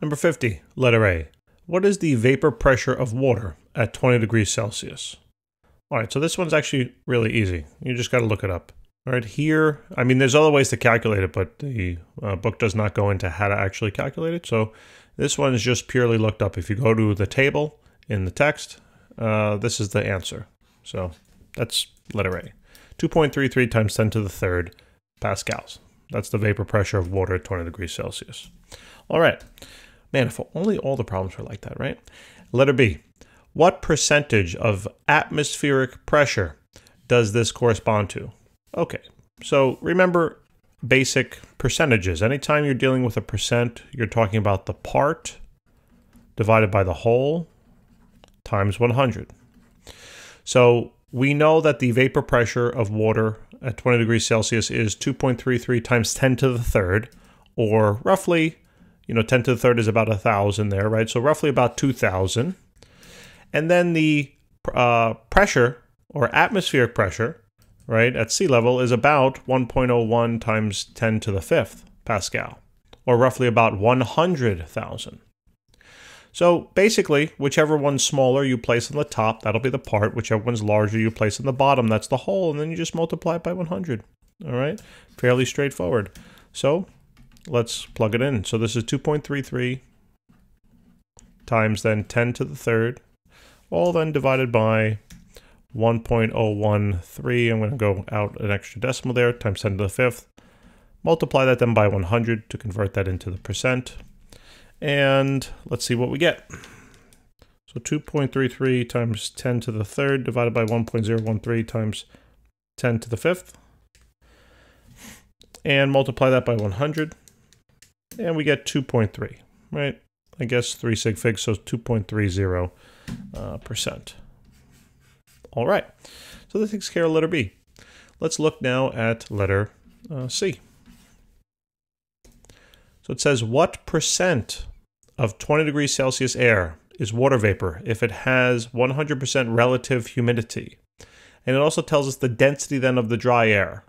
Number 50, letter A. What is the vapor pressure of water at 20 degrees Celsius? All right, so this one's actually really easy. You just got to look it up. All right, here, I mean, there's other ways to calculate it, but the uh, book does not go into how to actually calculate it. So this one is just purely looked up. If you go to the table in the text, uh, this is the answer. So that's letter A. 2.33 times 10 to the third pascals. That's the vapor pressure of water at 20 degrees Celsius. All right. Man, if only all the problems were like that, right? Letter B. What percentage of atmospheric pressure does this correspond to? Okay, so remember basic percentages. Anytime you're dealing with a percent, you're talking about the part divided by the whole times 100. So we know that the vapor pressure of water at 20 degrees Celsius is 2.33 times 10 to the third, or roughly, you know, 10 to the third is about a thousand there, right? So roughly about 2,000. And then the uh, pressure or atmospheric pressure right, at sea level is about 1.01 times 10 to the fifth Pascal, or roughly about 100,000. So basically, whichever one's smaller you place on the top, that'll be the part. Whichever one's larger you place on the bottom, that's the whole, and then you just multiply it by 100. All right, fairly straightforward. So let's plug it in. So this is 2.33 times then 10 to the third, all then divided by 1.013. I'm going to go out an extra decimal there, times 10 to the fifth. Multiply that then by 100 to convert that into the percent. And let's see what we get. So 2.33 times 10 to the third divided by 1.013 times 10 to the fifth. And multiply that by 100. And we get 2.3, right? I guess 3 sig figs, so 2.30 uh, percent. All right, so that takes care of letter B. Let's look now at letter uh, C. So it says, what percent of 20 degrees Celsius air is water vapor if it has 100% relative humidity? And it also tells us the density then of the dry air.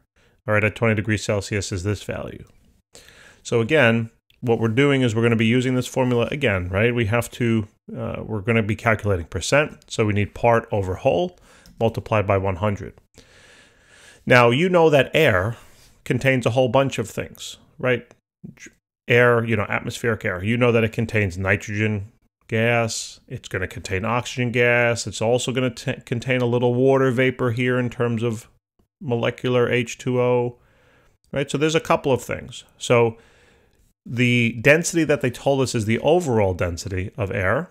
All right, at 20 degrees Celsius is this value. So again, what we're doing is we're going to be using this formula again, right? We have to, uh, we're going to be calculating percent. So we need part over whole multiplied by 100. Now, you know that air contains a whole bunch of things, right? Air, you know, atmospheric air. You know that it contains nitrogen gas, it's going to contain oxygen gas, it's also going to contain a little water vapor here in terms of molecular H2O, right? So there's a couple of things. So the density that they told us is the overall density of air.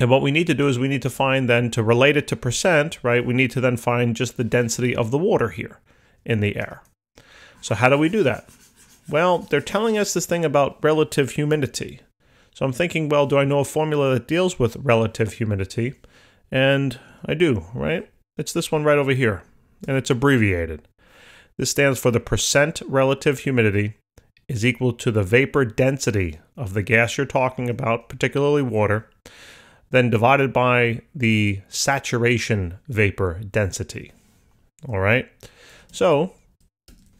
And what we need to do is we need to find then to relate it to percent, right? We need to then find just the density of the water here in the air. So how do we do that? Well, they're telling us this thing about relative humidity. So I'm thinking, well, do I know a formula that deals with relative humidity? And I do, right? It's this one right over here, and it's abbreviated. This stands for the percent relative humidity is equal to the vapor density of the gas you're talking about, particularly water, then divided by the saturation vapor density. All right. So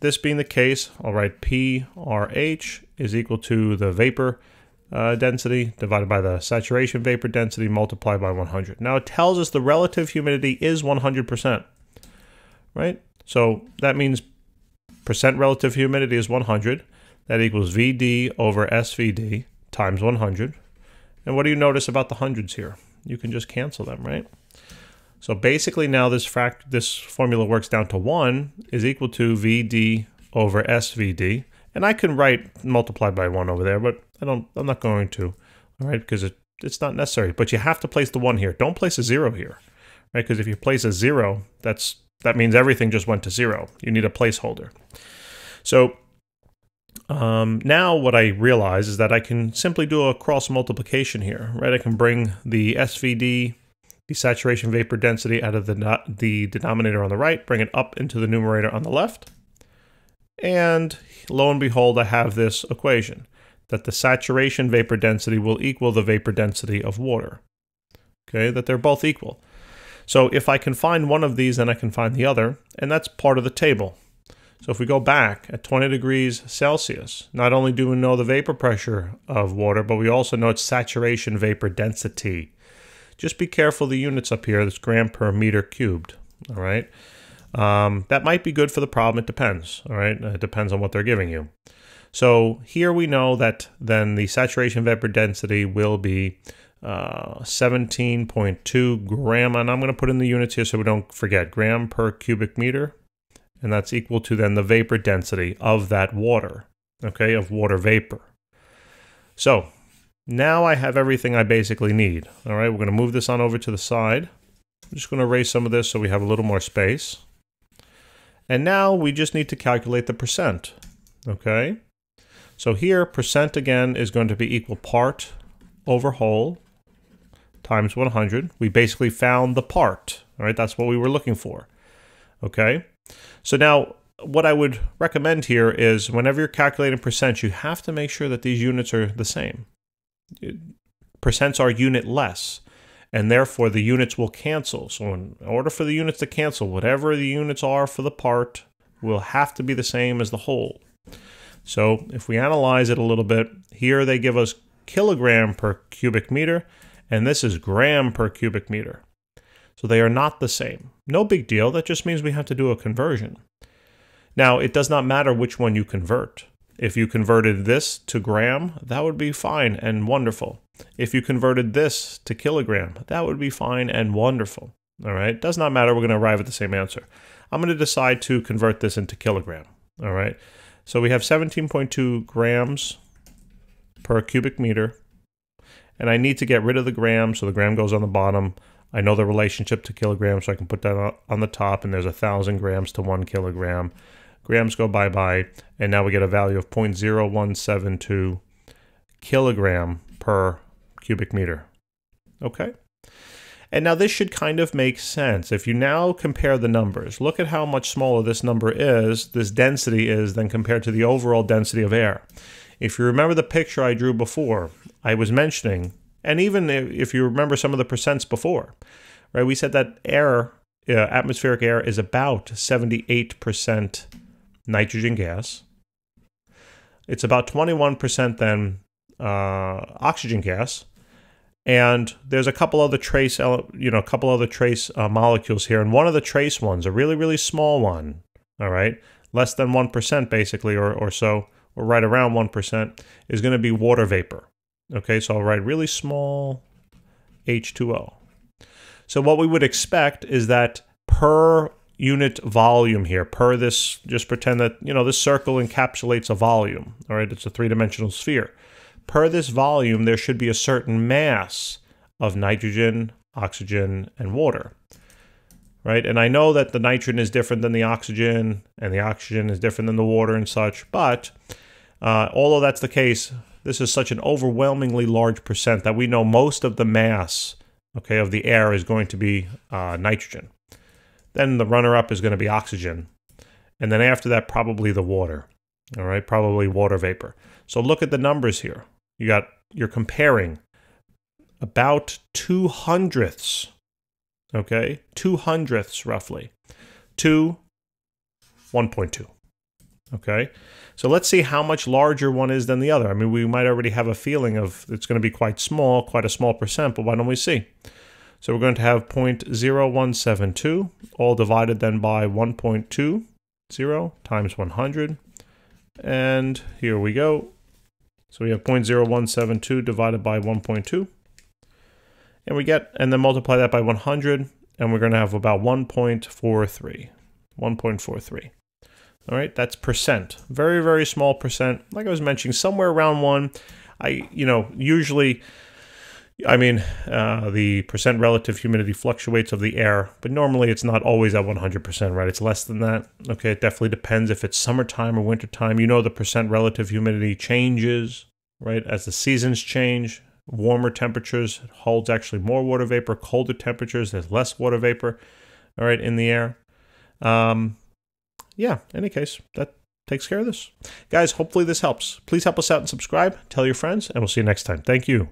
this being the case, I'll write PRH is equal to the vapor uh, density divided by the saturation vapor density multiplied by 100. Now it tells us the relative humidity is 100%, right? So that means percent relative humidity is 100. That equals VD over SVD times 100. And what do you notice about the hundreds here? You can just cancel them, right? So basically now this this formula works down to 1 is equal to VD over SVD. And I can write multiplied by 1 over there, but I don't I'm not going to. All right, because it, it's not necessary. But you have to place the 1 here. Don't place a 0 here. Right? Because if you place a 0, that's that means everything just went to 0. You need a placeholder. So um, now what I realize is that I can simply do a cross multiplication here, right? I can bring the SVD, the saturation vapor density out of the, the denominator on the right, bring it up into the numerator on the left. And lo and behold, I have this equation that the saturation vapor density will equal the vapor density of water. Okay, that they're both equal. So if I can find one of these, then I can find the other, and that's part of the table. So if we go back at 20 degrees Celsius, not only do we know the vapor pressure of water, but we also know its saturation vapor density. Just be careful the units up here, that's gram per meter cubed, all right? Um, that might be good for the problem, it depends, all right? It depends on what they're giving you. So here we know that then the saturation vapor density will be uh, 17.2 gram, and I'm going to put in the units here so we don't forget, gram per cubic meter, and that's equal to then the vapor density of that water, okay, of water vapor. So now I have everything I basically need. All right, we're going to move this on over to the side. I'm just going to erase some of this so we have a little more space. And now we just need to calculate the percent, okay? So here, percent again is going to be equal part over whole times 100. We basically found the part, all right? That's what we were looking for, okay? So now what I would recommend here is whenever you're calculating percent, you have to make sure that these units are the same. Percents are unit less, and therefore the units will cancel. So in order for the units to cancel, whatever the units are for the part will have to be the same as the whole. So if we analyze it a little bit, here they give us kilogram per cubic meter, and this is gram per cubic meter. So they are not the same. No big deal, that just means we have to do a conversion. Now, it does not matter which one you convert. If you converted this to gram, that would be fine and wonderful. If you converted this to kilogram, that would be fine and wonderful. All right, it does not matter, we're going to arrive at the same answer. I'm going to decide to convert this into kilogram. All right, so we have 17.2 grams per cubic meter, and I need to get rid of the gram, so the gram goes on the bottom. I know the relationship to kilograms, so I can put that on the top, and there's a thousand grams to one kilogram. Grams go bye bye, and now we get a value of 0.0172 kilogram per cubic meter. Okay? And now this should kind of make sense. If you now compare the numbers, look at how much smaller this number is, this density is, than compared to the overall density of air. If you remember the picture I drew before, I was mentioning and even if you remember some of the percents before, right, we said that air, uh, atmospheric air, is about 78% nitrogen gas. It's about 21% then uh, oxygen gas. And there's a couple other trace, you know, a couple other trace uh, molecules here. And one of the trace ones, a really, really small one, all right, less than 1% basically, or, or so, or right around 1%, is going to be water vapor. Okay, so I'll write really small H2O. So what we would expect is that per unit volume here, per this, just pretend that, you know, this circle encapsulates a volume, all right? It's a three-dimensional sphere. Per this volume, there should be a certain mass of nitrogen, oxygen, and water, right? And I know that the nitrogen is different than the oxygen, and the oxygen is different than the water and such, but uh, although that's the case, this is such an overwhelmingly large percent that we know most of the mass okay, of the air is going to be uh, nitrogen. Then the runner-up is going to be oxygen. And then after that, probably the water. All right, probably water vapor. So look at the numbers here. You got, you're comparing about two hundredths, okay, two hundredths roughly, to 1.2. Okay, so let's see how much larger one is than the other. I mean, we might already have a feeling of it's going to be quite small, quite a small percent, but why don't we see? So we're going to have 0.0172, all divided then by 1.20 times 100. And here we go. So we have 0.0172 divided by 1.2. And we get, and then multiply that by 100, and we're going to have about 1.43. 1.43. All right, that's percent. Very, very small percent. Like I was mentioning, somewhere around one. I, you know, usually, I mean, uh, the percent relative humidity fluctuates of the air, but normally it's not always at 100%, right? It's less than that. Okay, it definitely depends if it's summertime or wintertime. You know, the percent relative humidity changes, right? As the seasons change, warmer temperatures holds actually more water vapor, colder temperatures, there's less water vapor, all right, in the air. Um, yeah, any case, that takes care of this. Guys, hopefully this helps. Please help us out and subscribe, tell your friends, and we'll see you next time. Thank you.